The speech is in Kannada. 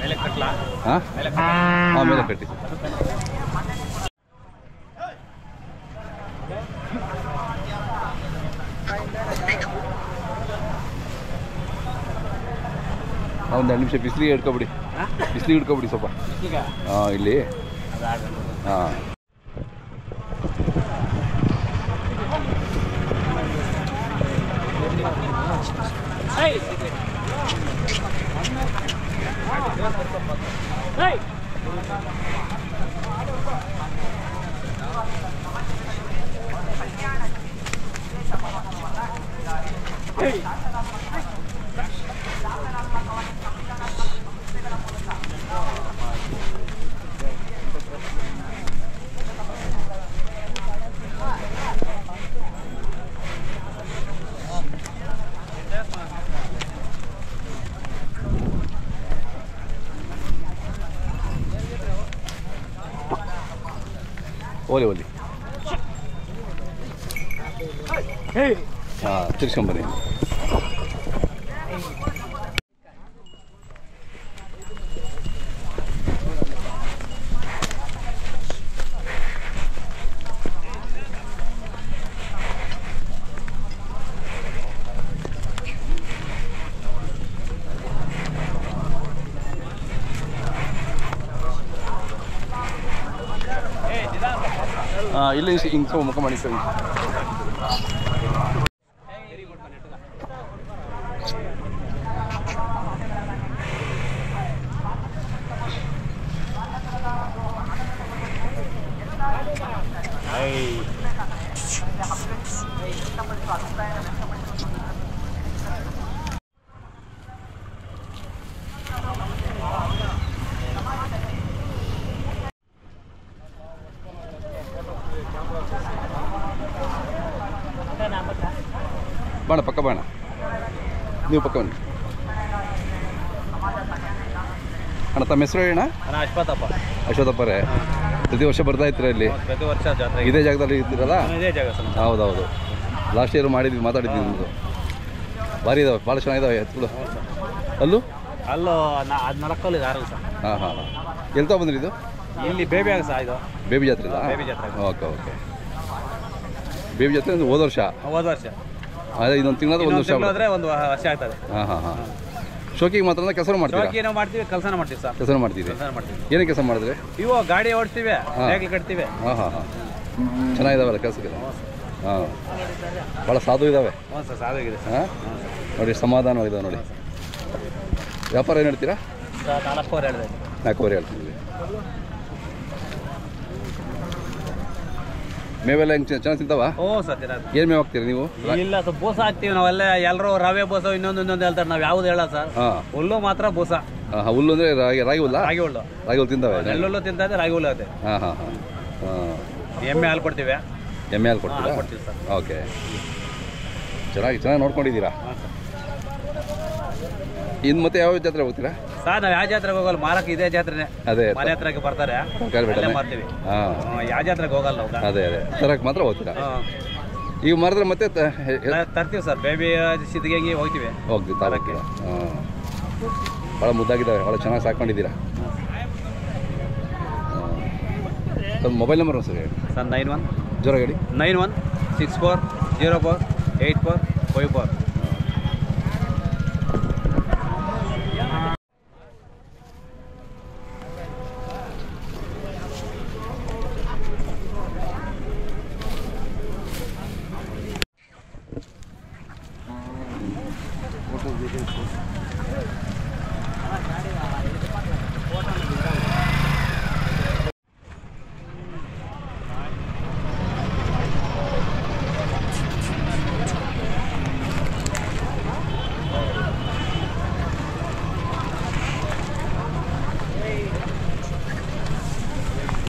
ಮೇಲೆ ಕಟ್ಲಾ? ಹಾಂ? ಮೇಲೆ ಹಾಂ ಮೇಲೆ ಕಟ್ಟಿ. ಒಂದು ಎರಡು ನಿಮಿಷ ಬಿಸಿಲಿಗೆ ಹಿಡ್ಕೊಬಿಡಿ. ಬಿಸಿಲಿಗೆ ಹಿಡ್ಕೊಬಿಡಿ ಸ್ವಲ್ಪ. ಹಾಂ ಇಲ್ಲಿ? ಹಾಂ. Hey! ಓಲಿ ಹಾಂ ತಿರ್ಸ್ಕೊಂಬನ್ನಿ ಹಾಂ ಇಲ್ಲಿ ಹಿಂಗೆ ಸ್ವಲ್ಪ ಮುಖ ಬಾಣ ಪಕ್ಕ ಬಾಣ. ನೀವು ಪಕ್ಕ ಬನ್ನಿ. ಅಣ್ಣ ತಮ್ಮ ಹೆಸರು ಹೇಳಣ್ಣ ಅಶ್ವಥಪ್ಪ ಅಶ್ವಥಪ್ಪರೇ ಪ್ರತಿ ವರ್ಷ ಬರ್ತಾ ಇತ್ತು ಇಲ್ಲಿ? ಪ್ರತಿ ವರ್ಷ ಜಾತ್ರೆ. ಇದೇ ಜಾಗದಲ್ಲಿ ಇದ್ದೀರಲ್ಲ ಇದೇ ಜಾಗ ಹೌದೌದು. ಲಾಸ್ಟ್ ಇಯರ್ ಮಾಡಿದ್ವಿ ಮಾತಾಡಿದ್ವಿ ನಿಮ್ಮದು ಭಾರಿ ಇದಾವೆ ಭಾಳ ಚೆನ್ನಾಗಿದಾವೆ ಎತ್ತುಗಳು ಅಲ್ಲೂ? ಅಲ್ಲೂ ನಾಲ್ಕಲ್ಲಿ ಆರು ಸರ್. ಹಾಂ ಹಾಂ ಹಾಂ. ಎಲ್ಲಿ ಬಂದ್ರಿ ಇದು? ಇಲ್ಲಿ ಬೇಬಿ ಆಗ ಸಹ ಇದು. ಬೇಬಿ ಜಾತ್ರೆ ಬೇಬಿ ಜಾತ್ರೆ. Okay okay. ಬೇಬಿ ಜಾತ್ರೆ ಹೋದ ವರ್ಷ? ಹೋದ ವರ್ಷ. ಅದೇ ಇನ್ನೊಂದು ತಿಂಗಳಾದ ಒಂದು ವರ್ಷ ಆದ್ರೆ ಒಂದು ವರ್ಷ ಆಗ್ತದೆ. ಹಾಂ ಹಾಂ ಹಾಂ. ಶೋಕಿಗೆ ಮಾತ್ರ ಕೆಲಸ ಮಾಡ್ತೀವಿ ನಾವು ಮಾಡ್ತೀವಿ ಕೆಲಸನ ಮಾಡ್ತೀವಿ ಸರ್. ಕೆಲಸ ಮಾಡ್ತೀವಿ. ಏನೇ ಕೆಲಸ ಮಾಡಿದ್ರೆ? ಇವು ಗಾಡಿ ಓಡಿಸ್ತೀವಿ. ನೇಗ್ಲು ಕಟ್ತೀವಿ. ಹಾಂ ಹಾಂ ಹಾಂ. ಚೆನ್ನಾಗಿದಾವಲ್ಲ ಕೆಲಸಕ್ಕೆ ಹಾಂ. ಭಾಳ ಸಾಧು ಇದ್ದಾವೆ ಸಾಧು ಸರ್. ಹಾಂ? ನೋಡಿ ಸಮಾಧಾನವಾಗಿದ್ದಾವೆ ನೋಡಿ. ವ್ಯಾಪಾರ ಏನು ಹೇಳ್ತೀರಾ? ನಾಲ್ಕೂವರೆ ಹೇಳ್ತೀವಿ ನಾಲ್ಕೂವರೆ ಹೇಳ್ತಿದ್ವಿ ಮೇವೆಲ್ಲ ಹೆಂಗ್ ಚೆನ್ನಾಗಿ ಸಿಗ್ತಾವ ಓ ಏನ್ ಮೇವು ಹಾಕ್ತೀರಿ ನೀವು? ಇಲ್ಲ ಸರ್ ಬೋಸ ಹಾಕ್ತೀವಿ ನಾವೆಲ್ಲ. ಎಲ್ಲರೂ ರವೆ ಬೋಸ ಇನ್ನೊಂದು ಇನ್ನೊಂದು ಹೇಳ್ತಾರೆ. ನಾವು ಯಾವ್ದು ಹೇಳ ಸರ್. ಹಾಂ. ಹುಲ್ಲು ಮಾತ್ರ ಬೋಸ. ಹಾಂ ಹುಲ್ಲು ಅಂದ್ರೆ ರಾಗಿ ರಾಗಿ ಹುಲ್ಲ? ರಾಗಿ ಹುಲ್ಲು. ರಾಗಿ ಹುಲ್ಲು ತಿಂತಾವೆ ಎಳ್ಳುಲ್ಲು ತಿಂತಾ ಇದೆ ರಾಗಿ ಹುಲ್ಲು ಇದೆ ಹಾಂ ಹಾಂ ಹಾಂ. ಹಾಂ. ಎಮ್ಮೆ ಹಾಲು ಕೊಡ್ತೀವಿ. ಎಮ್ಮೆ ಹಾಲು ಕೊಡ್ತೀವಿ ಕೊಡ್ತೀವಿ ಸರ್. ಓಕೆ. ಚೆನ್ನಾಗಿ ಚೆನ್ನಾಗಿ ನೋಡ್ಕೊಂಡಿದ್ದೀರಾ? ಇನ್ ಇನ್ನು ಮತ್ತೆ ಯಾವ ಜಾತ್ರೆ ಹೋಗ್ತೀರಾ? ಸರ್ ನಾವು ಯಾವ ಜಾತ್ರೆಗೆ ಹೋಗಲ್ಲ. ಮಾರಕ್ಕೆ ಇದೇ ಜಾತ್ರೆನೆ. ಅದೇ. ಮನೆ ಹತ್ರಕ್ಕೆ ಬರ್ತಾರೆ. ಅಲ್ಲೇ ಮಾರ್ತೀವಿ. ಹಾಂ. ಹ್ಮ್, ಯಾವ ಜಾತ್ರೆಗೆ ಹೋಗಲ್ಲ ನಾವು ಅದೇ ಅದೇ. ತರಕ್ಕೆ ಮಾತ್ರ ಹೋಗ್ತೀರಾ? ಹ್ಮ್. ಈಗ ಮಾರಿದ್ರೆ ಮತ್ತೆ ತ- ಹೆ- ಹೆ- ತ- ತರ್ತೀವಿ ಸರ್. ಬೇಬಿ ಸಿದ್ಧಿಗೆ ಹೋಗ್ತೀವಿ. ಹೋಗ್ತೀವಿ ತರಕ್ಕೆ. ಹಾಂ ಭಾಳ ಮುದ್ದಾಗಿದ್ದಾವೆ ಭಾಳ ಚೆನ್ನಾಗಿ ಸಾಕೊಂಡಿದ್ದೀರಾ ಒಂದು ಮೊಬೈಲ್ ನಂಬರ್ ಸರ್ ಹೇಳಿ. Sir nine one. ಜೋರಾಗಿ ಹೇಳಿ. Nine one six four zero four eight four five four.